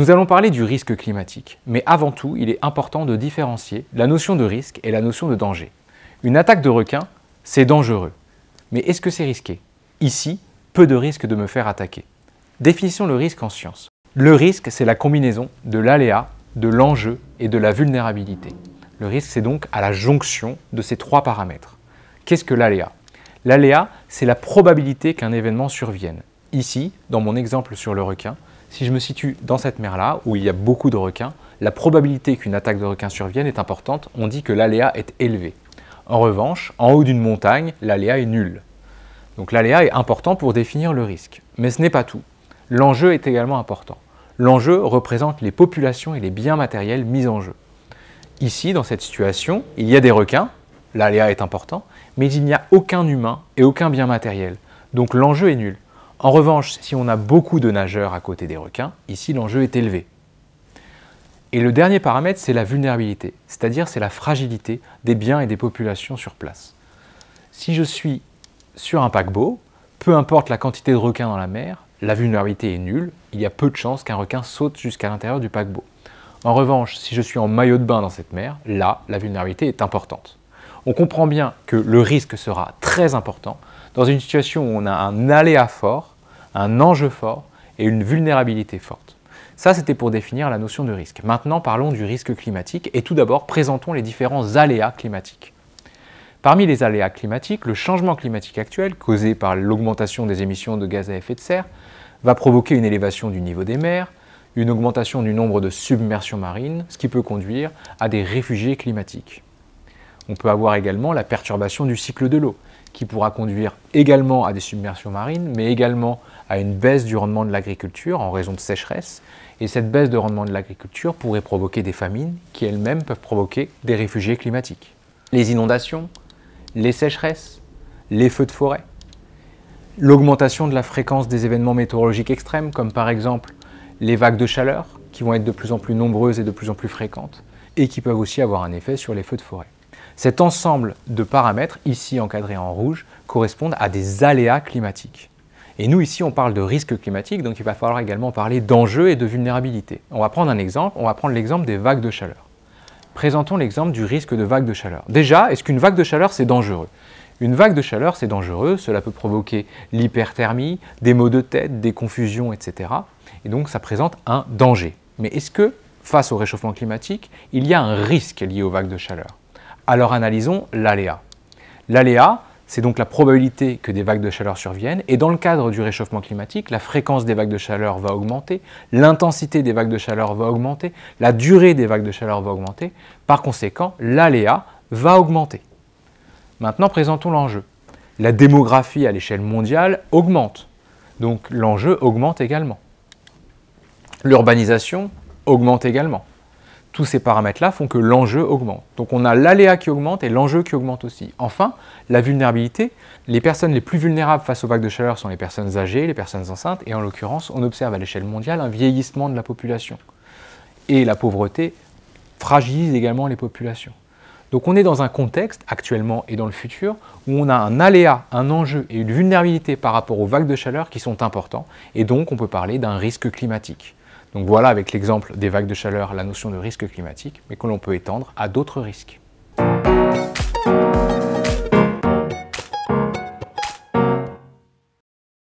Nous allons parler du risque climatique, mais avant tout, il est important de différencier la notion de risque et la notion de danger. Une attaque de requin, c'est dangereux. Mais est-ce que c'est risqué? Ici, peu de risques de me faire attaquer. Définissons le risque en science. Le risque, c'est la combinaison de l'aléa, de l'enjeu et de la vulnérabilité. Le risque, c'est donc à la jonction de ces trois paramètres. Qu'est-ce que l'aléa? L'aléa, c'est la probabilité qu'un événement survienne. Ici, dans mon exemple sur le requin, si je me situe dans cette mer-là, où il y a beaucoup de requins, la probabilité qu'une attaque de requin survienne est importante. On dit que l'aléa est élevé. En revanche, en haut d'une montagne, l'aléa est nul. Donc l'aléa est important pour définir le risque. Mais ce n'est pas tout. L'enjeu est également important. L'enjeu représente les populations et les biens matériels mis en jeu. Ici, dans cette situation, il y a des requins, l'aléa est important, mais il n'y a aucun humain et aucun bien matériel. Donc l'enjeu est nul. En revanche, si on a beaucoup de nageurs à côté des requins, ici l'enjeu est élevé. Et le dernier paramètre, c'est la vulnérabilité, c'est-à-dire c'est la fragilité des biens et des populations sur place. Si je suis sur un paquebot, peu importe la quantité de requins dans la mer, la vulnérabilité est nulle, il y a peu de chances qu'un requin saute jusqu'à l'intérieur du paquebot. En revanche, si je suis en maillot de bain dans cette mer, là, la vulnérabilité est importante. On comprend bien que le risque sera très important dans une situation où on a un aléa fort, un enjeu fort et une vulnérabilité forte. Ça, c'était pour définir la notion de risque. Maintenant, parlons du risque climatique et tout d'abord, présentons les différents aléas climatiques. Parmi les aléas climatiques, le changement climatique actuel, causé par l'augmentation des émissions de gaz à effet de serre, va provoquer une élévation du niveau des mers, une augmentation du nombre de submersions marines, ce qui peut conduire à des réfugiés climatiques. On peut avoir également la perturbation du cycle de l'eau, qui pourra conduire également à des submersions marines, mais également à une baisse du rendement de l'agriculture en raison de sécheresse. Et cette baisse de rendement de l'agriculture pourrait provoquer des famines qui elles-mêmes peuvent provoquer des réfugiés climatiques. Les inondations, les sécheresses, les feux de forêt, l'augmentation de la fréquence des événements météorologiques extrêmes, comme par exemple les vagues de chaleur, qui vont être de plus en plus nombreuses et de plus en plus fréquentes, et qui peuvent aussi avoir un effet sur les feux de forêt. Cet ensemble de paramètres, ici encadrés en rouge, correspondent à des aléas climatiques. Et nous, ici, on parle de risque climatique, donc il va falloir également parler d'enjeux et de vulnérabilité. On va prendre un exemple, on va prendre l'exemple des vagues de chaleur. Présentons l'exemple du risque de vague de chaleur. Déjà, est-ce qu'une vague de chaleur, c'est dangereux? Une vague de chaleur, c'est dangereux, cela peut provoquer l'hyperthermie, des maux de tête, des confusions, etc et donc ça présente un danger. Mais est-ce que, face au réchauffement climatique, il y a un risque lié aux vagues de chaleur? Alors analysons l'aléa. L'aléa, c'est donc la probabilité que des vagues de chaleur surviennent, et dans le cadre du réchauffement climatique, la fréquence des vagues de chaleur va augmenter, l'intensité des vagues de chaleur va augmenter, la durée des vagues de chaleur va augmenter, par conséquent, l'aléa va augmenter. Maintenant, présentons l'enjeu. La démographie à l'échelle mondiale augmente, donc l'enjeu augmente également. L'urbanisation augmente également. Tous ces paramètres-là font que l'enjeu augmente. Donc on a l'aléa qui augmente et l'enjeu qui augmente aussi. Enfin, la vulnérabilité. Les personnes les plus vulnérables face aux vagues de chaleur sont les personnes âgées, les personnes enceintes, et en l'occurrence, on observe à l'échelle mondiale un vieillissement de la population. Et la pauvreté fragilise également les populations. Donc on est dans un contexte, actuellement et dans le futur, où on a un aléa, un enjeu et une vulnérabilité par rapport aux vagues de chaleur qui sont importants, et donc on peut parler d'un risque climatique. Donc voilà avec l'exemple des vagues de chaleur la notion de risque climatique, mais que l'on peut étendre à d'autres risques.